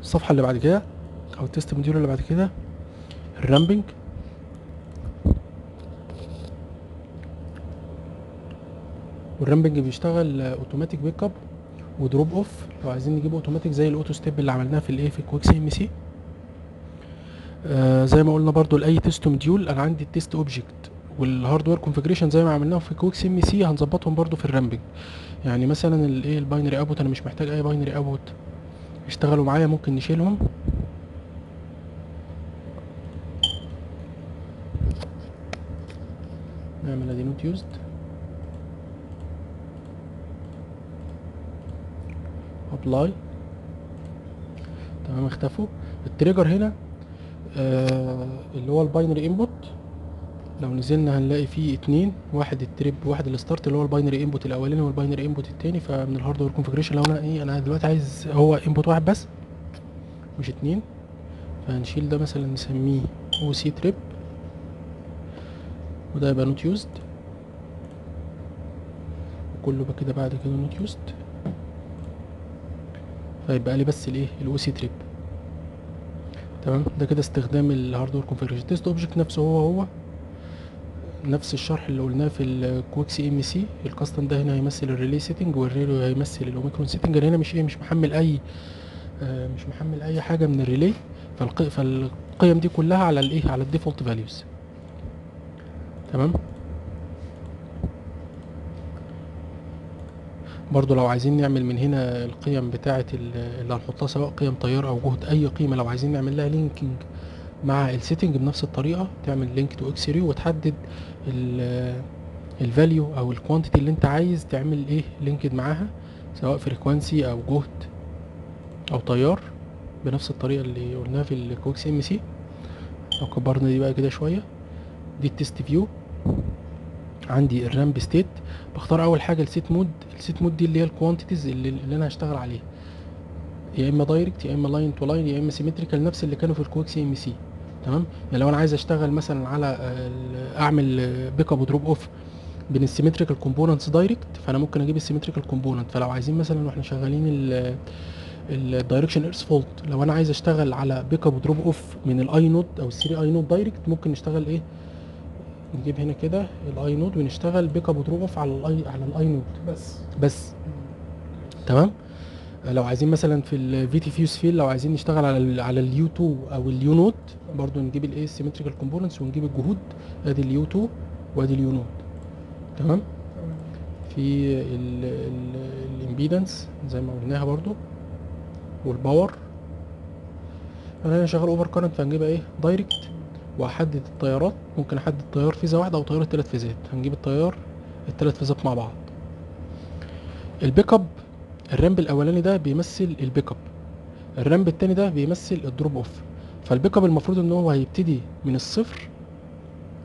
الصفحة اللي بعد كده أو ال test module اللي بعد كده ال ramping وال ramping بيشتغل automatic pick up و drop off لو عايزين نجيب اوتوماتيك زي ال auto step اللي عملناه في الايه في ال Quick CMC زي ما قلنا برضو لأي test module أنا عندي ال test object وال hardware configuration زي ما عملناه في Quick CMC هنظبطهم برضو في ال ramping يعني مثلا الايه ال binary output أنا مش محتاج أي binary output يشتغلوا معايا ممكن نشيلهم؟ نعمل ادي not used apply تمام اختفوا. ال trigger هنا آه اللي هو ال binary input لو نزلنا هنلاقي فيه اتنين واحد ال trip واحد ال start اللي هو ال binary input الأولاني وال binary input التاني فمن ال hardware configuration لو أنا إيه أنا دلوقتي عايز هو input واحد بس مش اتنين. فهنشيل ده مثلا نسميه OC trip وده يبقى not used وكله بقى كده بعد كده not used فيبقى لي بس الإيه ال OC trip تمام؟ ده كده استخدام ال hardware configuration test object نفسه هو هو. نفس الشرح اللي قلناه في ال Quick CMC ال custom ده هنا هيمثل ال relay setting وال relay هيمثل ال Omicron setting أنا هنا مش إيه مش محمل أي آه مش محمل أي حاجة من ال relay فالق... فالقيم دي كلها على الايه على ال default values تمام؟ برضو لو عايزين نعمل من هنا القيم بتاعة اللي هنحطها سواء قيم تيار أو جهد أي قيمة لو عايزين نعمل لها linking مع ال setting بنفس الطريقة تعمل link to XRIO وتحدد ال value أو ال quantity اللي أنت عايز تعمل إيه linked معاها سواء frequency أو جهد أو تيار بنفس الطريقة اللي قلناها في ال Quick CMC لو كبرنا دي بقى كده شوية. دي ال test view عندي ال ramp state بختار أول حاجة ال set mode ال set mode دي اللي هي ال quantities اللي, اللي أنا هشتغل عليها. يا إما direct يا إما line to line يا إما symmetrical نفس اللي كانوا في ال Quick CMC تمام؟ يعني لو أنا عايز أشتغل مثلا على أعمل pick up و drop off بين ال symmetrical components direct فأنا ممكن أجيب ال symmetrical component. فلو عايزين مثلا وإحنا شغالين ال direction earth fault لو أنا عايز أشتغل على pick up و drop off من ال I0 أو ال 3I0 direct ممكن نشتغل إيه؟ نجيب هنا كده ال I0 ونشتغل pick up و drop off على الاي على الاي نود بس. بس. تمام؟ لو عايزين مثلا في ال VT fuse fail لو عايزين نشتغل على ال على ال U 2 أو ال U0 برضو نجيب الايه symmetrical components ونجيب الجهود. أدي ال U 2 وأدي ال U0 تمام؟ في ال impedance زي ما قلناها برضو. وال power أنا هنا شغال over current فهنجيبها إيه؟ direct واحدد التيارات. ممكن أحدد تيار فيزا واحدة أو تيار الثلاث فيزات. هنجيب التيار الثلاث فيزات مع بعض. ال pick up ال ramp الأولاني ده بيمثل ال pick up ال ramp التاني ده بيمثل ال drop off. فال pick up المفروض إن هو هيبتدي من الصفر.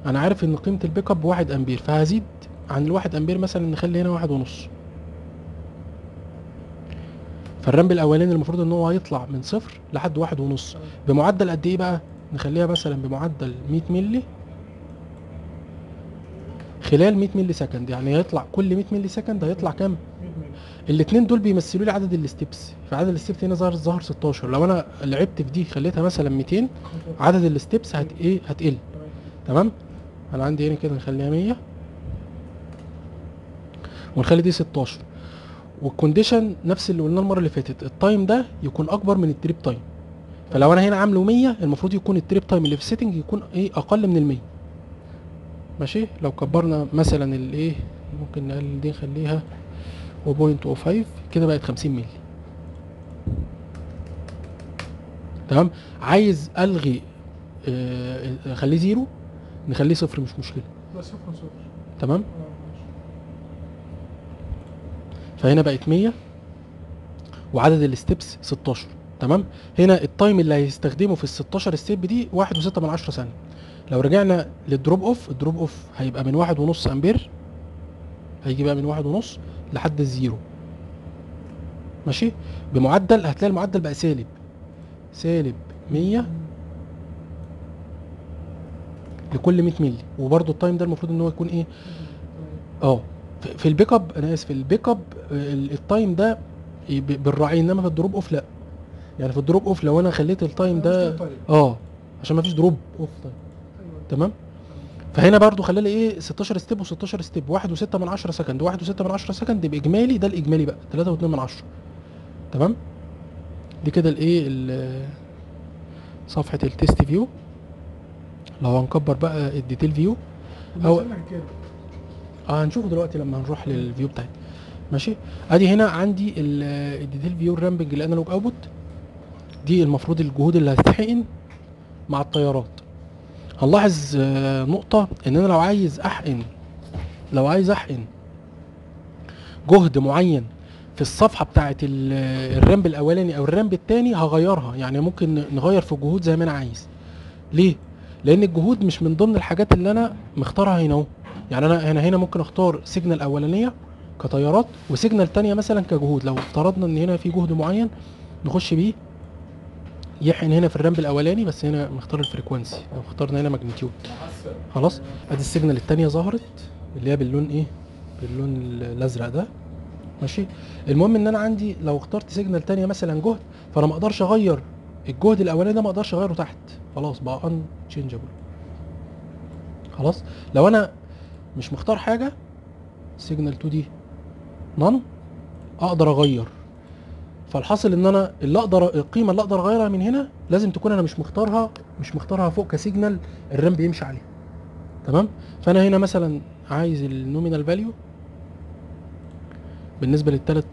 أنا عارف إن قيمة ال pick up واحد أمبير فهزيد عن الواحد أمبير مثلا نخلي هنا واحد ونص. فال ramp الأولاني المفروض إن هو هيطلع من صفر لحد واحد ونص. بمعدل قد إيه بقى؟ نخليها مثلا بمعدل 100 ملي خلال 100 ملي second يعني هيطلع كل 100 ملي second هيطلع كام؟ الاثنين دول بيمثلوا لي عدد ال steps فعدد ال steps هنا ظهر ظهر 16 لو أنا لعبت في دي خليتها مثلا 200 عدد ال steps هت إيه؟ هتقل. تمام؟ أنا عندي هنا كده نخليها 100 ونخلي دي 16 وال condition نفس اللي قلناه المرة اللي فاتت ال time ده يكون أكبر من ال trip time. فلو أنا هنا عامله 100 المفروض يكون ال trip time اللي في ال setting يكون إيه؟ أقل من ال 100 ماشي؟ لو كبرنا مثلا الايه ممكن نقلل دي نخليها 0.05 كده بقت 50 مللي. تمام؟ عايز ألغي آه، أخليه zero نخليه صفر مش مشكلة. ده صفر صفر. تمام؟ ماشي. فهنا بقت 100 وعدد ال steps 16 تمام؟ هنا ال time اللي هيستخدمه في ال 16 step دي 1.6 من 10 ثانية. لو رجعنا لل drop off ال drop off هيبقى من واحد ونص أمبير. هيجي بقى من واحد ونص لحد ال zero ماشي؟ بمعدل هتلاقي المعدل بقى سالب. سالب 100 لكل 100 مللي. وبرده ال time ده المفروض إن هو يكون إيه؟ آه. في- ال pick up أنا آسف ال pick up ال- ال time ده بنراعي إنما في ال drop off لا. يعني في ال drop off لو أنا خليت ال time ده. آه. عشان ما فيش drop off. time تمام؟ فهنا برضو خلى لي إيه 16 step و16 step 1 و6 من 10 second 1 و6 من 10 second يبقى إجمالي ده الإجمالي بقى 3 و2 من 10 تمام؟ دي كده الايه ال- صفحة ال test view لو هنكبر بقى ال detail view كده. آه هنشوفه دلوقتي لما هنروح لل view بتاعي. ماشي؟ ادي هنا عندي ال- الـ detail view ال ramping ال analog output دي المفروض الجهود اللي هتتحقن مع التيارات. هنلاحظ آه، نقطة إن أنا لو عايز أحقن لو عايز أحقن جهد معين في الصفحة بتاعت ال- ال ramp الأولاني أو ال ramp التاني هغيرها. يعني ممكن نغير في الجهود زي ما أنا عايز. ليه؟ لأن الجهود مش من ضمن الحاجات اللي أنا مختارها هنا أهو. يعني أنا هنا هنا ممكن أختار signal أولانية كتيارات و signal تانية مثلا كجهود. لو افترضنا إن هنا في جهد معين نخش بيه يحقن هنا في ال ramp الأولاني بس هنا مختار ال frequency. لو اخترنا هنا magnitude. خلاص أدي ال signal التانية ظهرت اللي هي باللون إيه؟ باللون الأزرق ده. ماشي؟ المهم إن أنا عندي لو اخترت signal تانية مثلا جهد فأنا ما أقدرش أغير الجهد الأولاني ده ما أقدرش أغيره تحت. خلاص بقى unchangeable خلاص؟ لو أنا مش مختار حاجة signal 2 دي none أقدر أغير. فالحاصل إن أنا اللي أقدر القيمة اللي أقدر أغيرها من هنا لازم تكون أنا مش مختارها مش مختارها فوق ك signal ال ramp بيمشي عليها. تمام؟ فأنا هنا مثلا عايز ال nominal value. بالنسبة للثلاث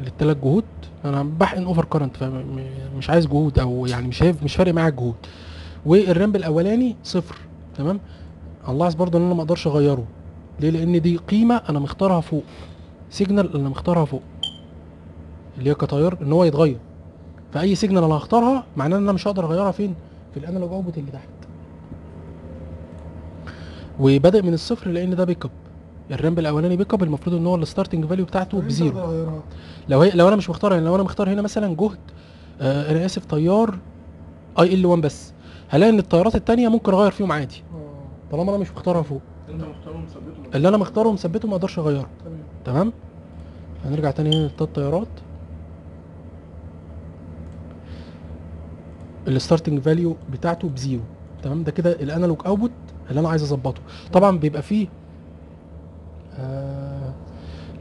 للثلاث جهود أنا بحقن over current فمش عايز جهود أو يعني مش هيف- مش فارق معايا الجهود. وال ramp الأولاني صفر. تمام؟ هنلاحظ برضه إن أنا ما أقدرش أغيره. ليه؟ لأن دي قيمة أنا مختارها فوق. signal أنا مختارها فوق. اللي هي كتيار إن هو يتغير. فأي signal أنا هختارها معناه إن أنا مش هقدر أغيرها فين؟ في ال analog output اللي تحت. وبدأ من الصفر لأن ده pick up ال ramp الأولاني pick up المفروض إن هو ال starting value بتاعته ب zero. لو هي لو أنا مش مختار يعني لو أنا مختار هنا مثلا جهد آه أنا آسف تيار I L1 بس. هلاقي إن التيارات التانية ممكن أغير فيهم عادي. آه. طالما أنا مش مختارها فوق. انت مختاره مثبته. اللي أنا مختاره ومثبته ما أقدرش أغيره. تمام. تمام؟ هنرجع تاني هنا للتلات تيارات ال starting value بتاعته ب zero. تمام؟ ده كده ال analog output اللي أنا عايز أظبطه. طبعا بيبقى فيه آه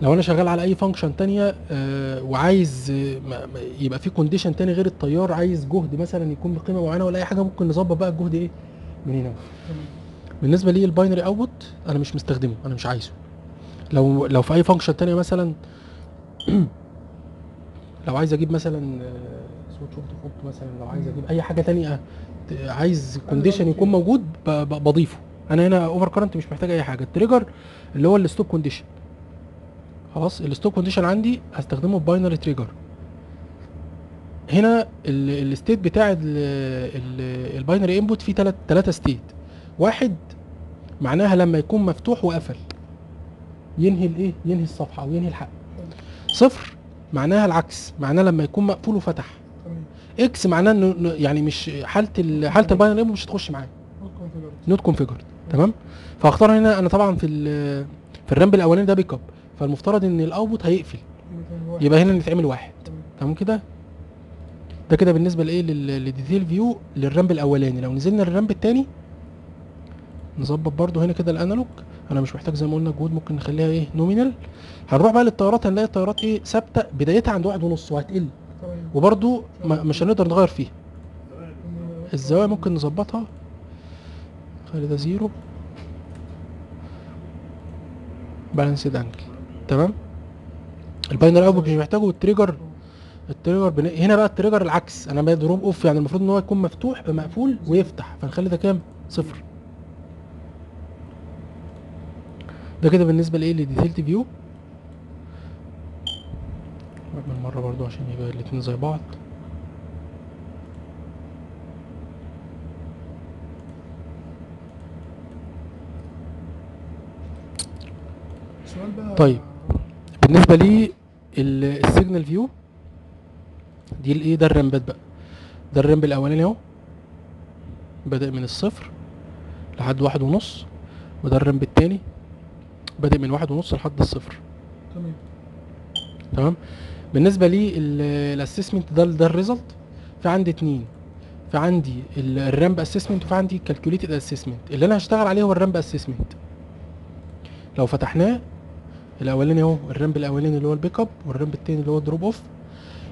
لو أنا شغال على أي function تانية آه وعايز آه يبقى في condition تاني غير التيار عايز جهد مثلا يكون بقيمة معينة ولا أي حاجة ممكن نظبط بقى الجهد إيه؟ من هنا. بالنسبة لي ال binary output أنا مش مستخدمه أنا مش عايزه. لو لو في أي function تانية مثلا لو عايز أجيب مثلا switch of default مثلا لو عايز أجيب أي حاجة تانية عايز condition يكون موجود بضيفه. أنا هنا over current مش محتاج أي حاجة. ال trigger اللي هو ال stop condition خلاص ال stop condition عندي هستخدمه binary trigger هنا ال state بتاع ال binary input فيه ثلاث ثلاثة state واحد معناها لما يكون مفتوح وقفل. ينهي الإيه؟ ينهي الصفحة أو ينهي الحقن. صفر معناها العكس. معناها لما يكون مقفول وفتح. X معناه إنه يعني مش حالة ال- حالة ال binary مش هتخش معايا. not configure not configured تمام؟ فهختار هنا أنا طبعا في في ال ramp الأولاني ده pick up فالمفترض إن ال output هيقفل. يبقى هنا نتعمل واحد. تمام. كده؟ ده كده بالنسبة لإيه؟ لل- لل detail view لل ramp الأولاني. لو نزلنا لل ramp التاني نظبط برضو هنا كده ال analog أنا مش محتاج زي ما قلنا جهود ممكن نخليها إيه؟ nominal هنروح بقى للتيارات هنلاقي التيارات إيه؟ ثابتة. بدايتها عند واحد ونص وهتقل. وبرضو مش هنقدر نغير فيها الزوايا ممكن نظبطها. خلي ده zero. balanced angle تمام؟ ال binary output مش محتاجه وال trigger ال trigger بن... هنا بقى ال trigger العكس. أنا بقى drop off يعني المفروض إن هو يكون مفتوح مقفول ويفتح. فنخلي ده كام؟ صفر. ده كده بالنسبة لإيه؟ ل detailed view مرة برضو عشان يبقى الاتنين زي بعض. طيب. بالنسبة لي ال- ال signal view دي الايه ده ال ramp ات بقى. ده ال ramp الأولاني أهو بادئ من الصفر لحد واحد ونص وده ال ramp التاني بادئ من واحد ونص لحد الصفر. تمام. تمام؟ بالنسبة لي ال assessment ده ده ال result في عندي اتنين. في عندي ال ramp assessment وفي عندي calculated assessment اللي أنا هشتغل عليه هو ال ramp assessment لو فتحناه الأولاني أهو ال ramp الأولاني اللي هو ال pick up وال ramp التاني اللي هو ال drop off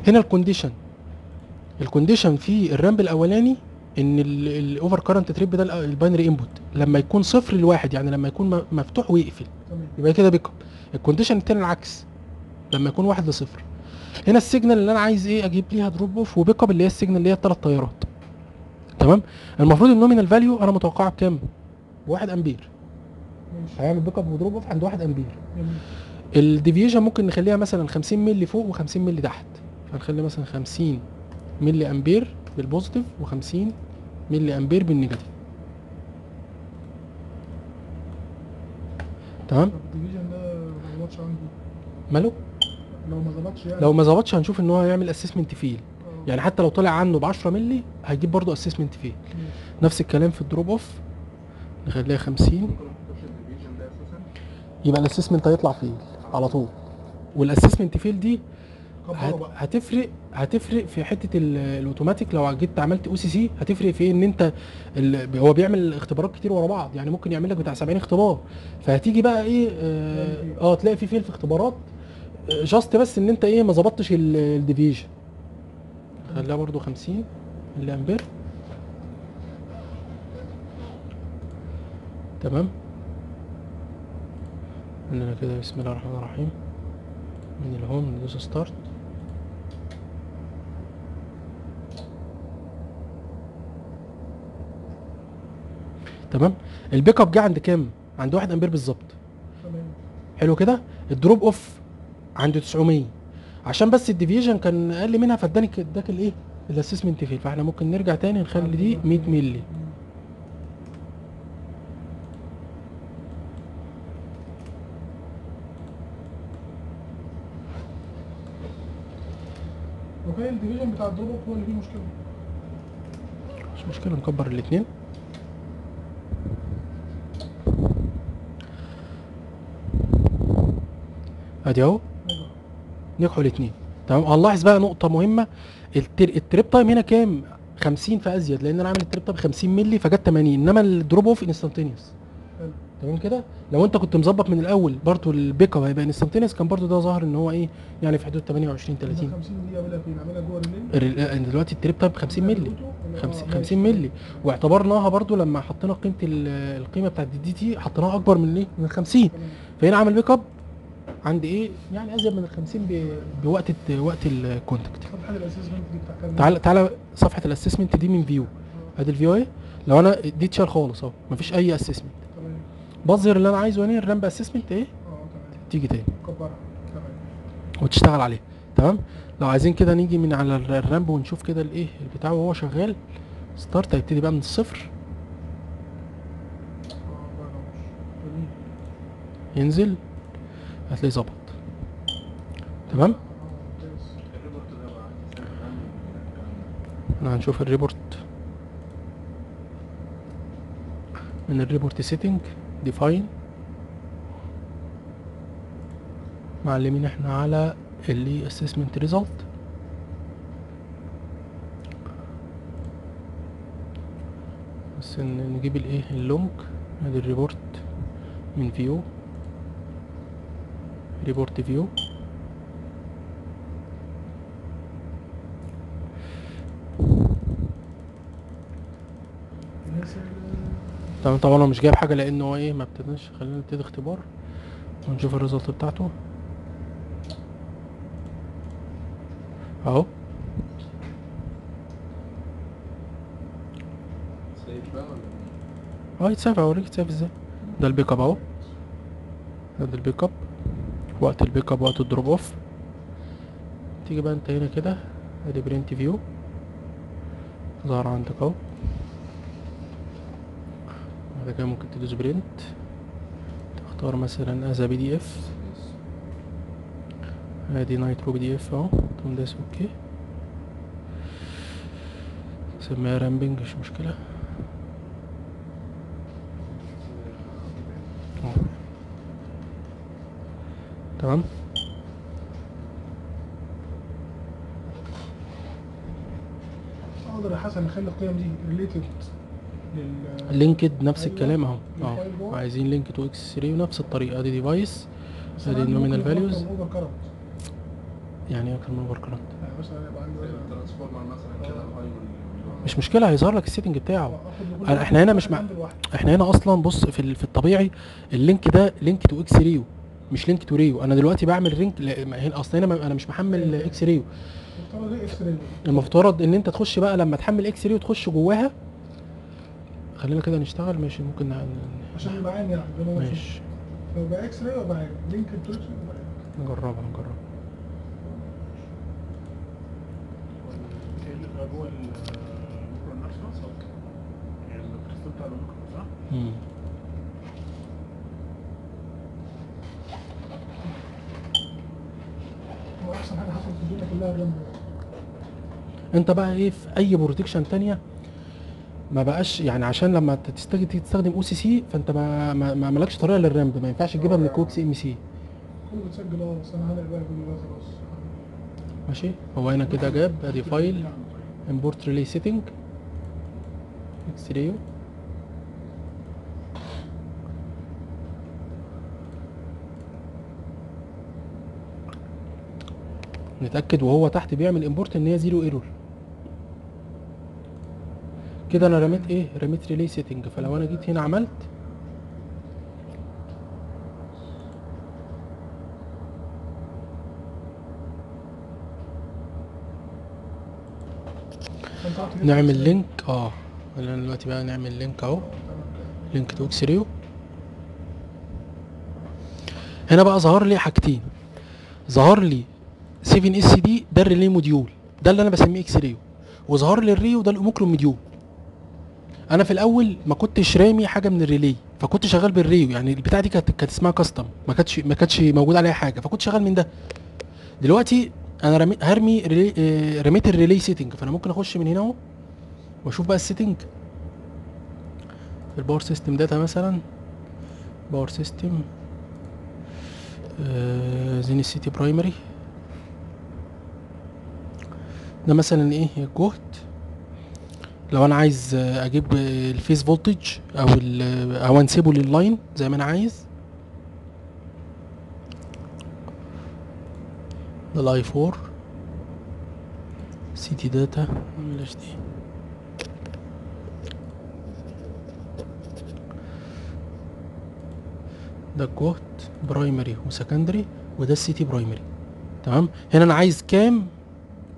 هنا ال condition ال condition في ال ramp الأولاني إن ال over current trip ده ال- ال binary input لما يكون صفر لواحد يعني لما يكون مفتوح ويقفل يبقى كده pick up ال condition التاني العكس. لما يكون واحد لصفر. هنا ال signal اللي أنا عايز إيه أجيب ليها drop off و pick up اللي هي ال signal اللي هي الثلاث تيارات تمام؟ المفروض ال nominal value أنا متوقعه بكام؟ بواحد أمبير. ماشي هيعمل pick up و drop off عند واحد أمبير. جميل ال deviation ممكن نخليها مثلا 50 مللي فوق و50 مللي تحت. فنخلي مثلا 50 مللي أمبير بال positive و50 مللي أمبير بال negative تمام؟ ماله؟ لو ما ظبطش يعني. لو ما ظبطش هنشوف إن هو هيعمل assessment fail آه. يعني حتى لو طلع عنه ب 10 مللي هيجيب برضه assessment fail. نفس الكلام في ال drop off. نخليها 50 يبقى ال assessment هيطلع fail على طول. وال assessment fail دي هتفرق هتفرق في حتة ال- الاوتوماتيك لو جيت عملت OCC هتفرق في إن أنت هو بيعمل اختبارات كتير ورا بعض. يعني ممكن يعمل لك بتاع 70 اختبار. فهتيجي بقى إيه آه, آه تلاقي في فيل في اختبارات just بس إن أنت إيه ما ظبطتش ال- ال deviation خليها برضو 50 ملي امبير. تمام. عندنا كده بسم الله الرحمن الرحيم. من ال home ندوس start تمام. ال pick up جه عند كام؟ عند 1 امبير بالظبط. تمام. حلو كده؟ ال drop off عند 900 عشان بس ال deviation كان أقل منها فاداني اداك الإيه؟ ال assessment fail فإحنا ممكن نرجع تاني نخلي دي 100 مللي. وكان ال deviation بتاع ال drop هو اللي فيه مشكلة. مش مشكلة نكبر الاثنين أدي أهو. نجحوا الاثنين. تمام؟ هنلاحظ بقى نقطة مهمة. التر... ال trip time هنا كام؟ 50 فازيد لأن أنا عامل ال trip time 50 مللي فجت 80 إنما ال drop off instantaneous. تمام كده؟ لو أنت كنت مظبط من الأول برضو ال pick up هيبقى instantaneous كان برضو ده ظاهر إن هو إيه؟ يعني في حدود 28 30 50 دي اعملها فين؟ اعملها جوه ال relay الرل- دلوقتي ال trip time 50 مللي. ولا- 50 آه، 50 ماشي. مللي. واعتبرناها برضو لما حطينا قيمة ال- القيمة بتاعت ال DT حطيناها أكبر من إيه؟ من ال 50 تمام. فهنا عامل pick up عند إيه؟ يعني ازيد من ال 50 ب- بوقت وقت ال contact حل ال assessment دي بتاع كام؟ تعال تعالى صفحة ال assessment دي من view. آه، ادي ال view اهي. لو أنا دي اتشال خالص أهو. مفيش أي assessment بظهر اللي أنا عايزه هنا ال ramp assessment إيه؟ تمام. تيجي تاني. وتشتغل عليه تمام؟ لو عايزين كده نيجي من على الر- ال ramp ونشوف كده الإيه البتاع وهو شغال. start هيبتدي بقى من الصفر. جميل ينزل. هتلاقيه ظبط. تمام؟ إحنا هنشوف ال report. من ال report setting define معلمين إحنا على اللي assessment result بس نجيب الايه ال long ادي ال report من view report view اللي- طبعا طبعا أنا مش جايب حاجة لأنه هو إيه ما ابتدناش. خلينا نبتدي اختبار ونشوف ال result بتاعته. أهو. أه يتساف اوريك يتساف إزاي. ده ال pick up أهو. ده ال pick up. وقت ال pick up وقت ال drop off. تيجي بقى انت هنا كده ادي print view. ظهر عندك اهو بعد كده ممكن تدوس print. تختار مثلا as PDF ادي Nitro PDF اهو. تقوم دايس okay. سميها ramping مش مشكلة. تمام؟ أقدر يا حسن أخلي القيم دي related لل linked نفس أيوة. الكلام أهو. آه عايزين linked XRIO ونفس الطريقة. أدي device أدي ال nominal values يعني أكتر من يعني over إيه يعني كرنت آه. مش مشكلة هيظهر لك ال setting بتاعه. إحنا هنا مش مع... إحنا هنا أصلا بص في في الطبيعي ال link ده link to XRIO مش link to RIO. أنا دلوقتي بعمل link ل- ما هنا أنا مش محمل XRIO. المفترض إن أنت تخش بقى لما تحمل XRIO تخش جواها. خلينا كده نشتغل. ماشي ممكن ن- عشان يبقى عين يعني ماشي. لو بقى إكس راي يبقى عين لينك تو نجربها نجربها. جوه الميكرو نفسه صوت يعني الكريستال بتاع صح؟ مم. هو احسن حاجة حصلت في الدنيا كلها انت بقى إيه في اي بروتكشن تانية؟ ما بقاش يعني عشان لما تستخدم تستخدم أو سي سي فانت ما ما ما مالكش طريقة للرامب ما ينفعش تجيبها من الكوكس ام سي كله بتسجل آه بس أنا هنقل بقى خلاص. ماشي. هو هنا كده جاب ادي file import relay setting X نتأكد وهو تحت بيعمل import إن هي zero error كده أنا رميت إيه؟ رميت relay setting فلو أنا جيت هنا عملت نعمل. link آه خلينا دلوقتي بقى نعمل link أهو. link to XRIO هنا بقى ظهر لي حاجتين. ظهر لي 7SD ده ال relay module. ده اللي أنا بسميه XRIO. وظهر لي ال RIO ده ال Omicron module. أنا في الأول ما كنتش رامي حاجة من ال relay فكنت شغال بال RIO. يعني البتاعة دي كانت كانت اسمها custom ما كانتش ما كانتش موجود عليها حاجة فكنت شغال من ده. دلوقتي أنا رمي هرمي relay آه، رميت ال relay setting فأنا ممكن أخش من هنا أهو وأشوف بقى ال setting ال power system data مثلا. power system then CT primary ده مثلا إيه؟ الجهد لو أنا عايز أجيب ال phase voltage أو أو انسبه لل line زي ما أنا عايز. ده ال I 4 CT data. بلاش دي. ده الجهد primary و secondary وده ال CT primary. تمام؟ هنا أنا عايز كام؟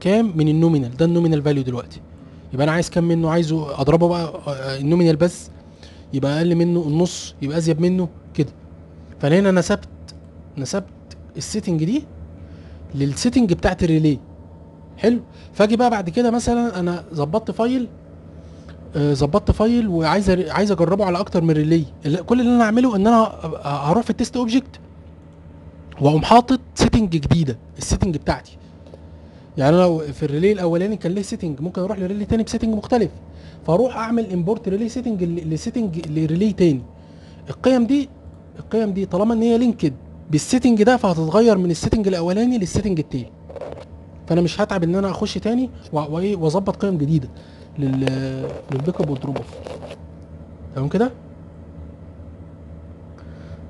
كام من ال nominal ده ال nominal value دلوقتي. يبقى أنا عايز كام منه؟ عايزه أضربه بقى آه، ال nominal بس يبقى أقل منه النص يبقى أزيد منه كده. فانا هنا نسبت نسبت ال setting دي لل setting بتاعت ال relay حلو؟ فأجي بقى بعد كده مثلا أنا ظبطت file آه، ظبطت file وعايز عايز أجربه على أكتر من relay كل اللي أنا اعمله إن أنا هروح في ال test object وأقوم حاطط setting جديدة ال setting بتاعتي. يعني أنا لو في ال relay الأولاني كان ليه setting ممكن أروح ل relay تاني ب setting مختلف. فأروح أعمل import relay setting ل setting ل relay تاني. القيم دي القيم دي طالما إن هي linked بال setting ده فهتتغير من ال setting الأولاني لل setting التاني. فأنا مش هتعب إن أنا أخش تاني وايه وأظبط قيم جديدة لل لل pick up وال drop off تمام كده؟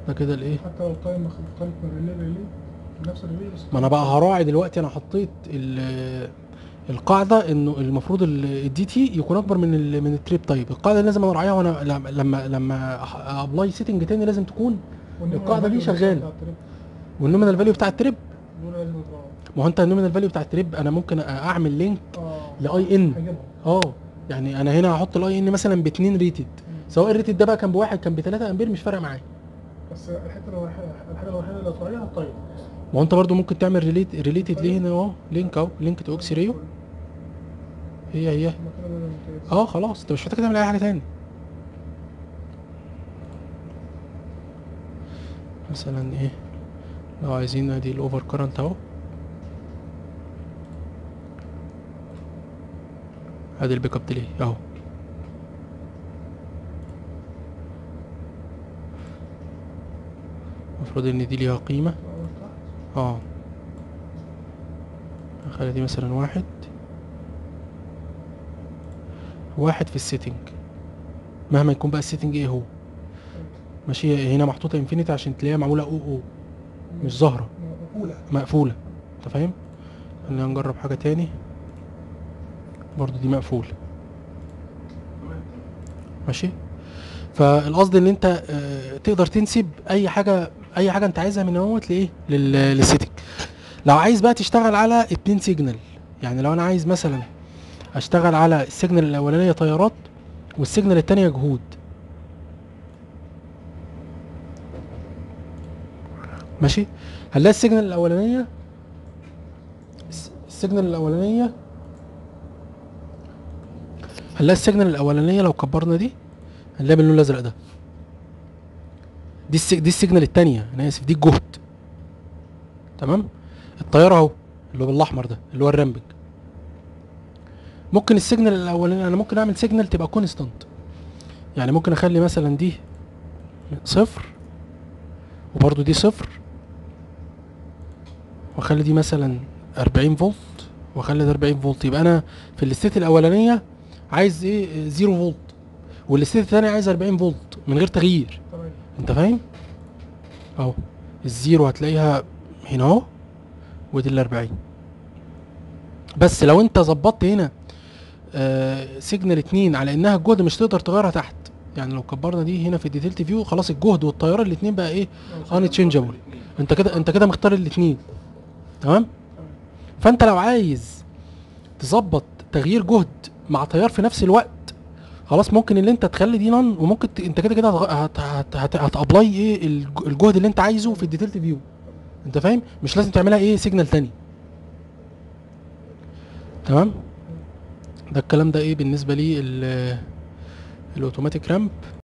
ده كده الإيه؟ حتى لو ال time مختلف من relay relay ما أنا بقى هراعي دلوقتي أنا حطيت ال- القاعدة إنه المفروض ال DT يكون أكبر من ال من ال trip time القاعدة اللي لازم أراعيها وأنا لما لما apply setting تاني لازم تكون القاعدة دي ال trip وال nominal value بتاع ال trip ما هو أنت ال nominal value بتاع ال trip أنا ممكن أعمل link ل In آه. يعني أنا هنا هحط ال In مثلا ب 2 rated سواء ال rated ده بقى كان بواحد كان ب 3 أمبير مش فارق معايا. بس الحتة الوحيدة الحاجة الوحيدة اللي هتراعيها ال time ما انت برضو ممكن تعمل relate related ليه هنا اهو. link اهو. link to XRIO هي هي. آه خلاص. انت مش محتاج تعمل أي حاجة تاني. مثلا إيه؟ لو عايزين ادي ال over current اهو. ادي ال pick up delay اهو. المفروض ان دي ليها قيمة. آه. خلي دي مثلا واحد. واحد في ال setting. مهما يكون بقى ال setting إيه هو؟ ماشي هنا محطوطة infinity عشان تلاقيها معمولة أو أو مش ظاهرة. مقفولة. مقفولة. أنت فاهم؟ خلينا نجرب حاجة تاني. برضو دي مقفول ماشي؟ فالقصد إن أنت آه، تقدر تنسب أي حاجة أي حاجة أنت عايزها من اهوت لايه لل- لل setting. لو عايز بقى تشتغل على اتنين signal يعني لو أنا عايز مثلا أشتغل على ال signal الاولانيه تيارات وال signal التانية جهود. ماشي؟ هنلاقي ال signal الأولانية الس- ال signal الأولانية هنلاقي ال signal الأولانية لو كبرنا دي هنلاقي باللون الأزرق ده. دي السج... دي ال signal التانية. أنا آسف دي الجهد. تمام؟ التيار أهو اللي هو بالاحمر ده اللي هو ال ramping. ممكن ال signal الأولاني أنا ممكن أعمل signal تبقى constant يعني ممكن أخلي مثلا دي صفر وبرضو دي صفر وأخلي دي مثلا 40 فولت وأخلي ده 40 فولت. يبقى أنا في ال state الأولانية عايز إيه؟ 0 فولت وال state الثانية عايز 40 فولت من غير تغيير. انت فاهم؟ اهو ال zero هتلاقيها هنا اهو ودي ال 40 بس لو انت ظبطت هنا آه signal 2 على انها الجهد مش تقدر تغيرها تحت. يعني لو كبرنا دي هنا في ال detailed view خلاص الجهد والتيار الاثنين بقى إيه؟ unchangeable انت كده انت كده مختار الاثنين تمام؟ فانت لو عايز تظبط تغيير جهد مع تيار في نفس الوقت خلاص ممكن اللي انت تخلي دي none وممكن ت... انت كده كده هت... هت... هت... هت apply إيه الج- الجهد اللي انت عايزه في ال detailed view. انت فاهم؟ مش لازم تعملها إيه signal تاني. تمام؟ ده الكلام ده إيه بالنسبة لي؟ ال- ال automatic ramp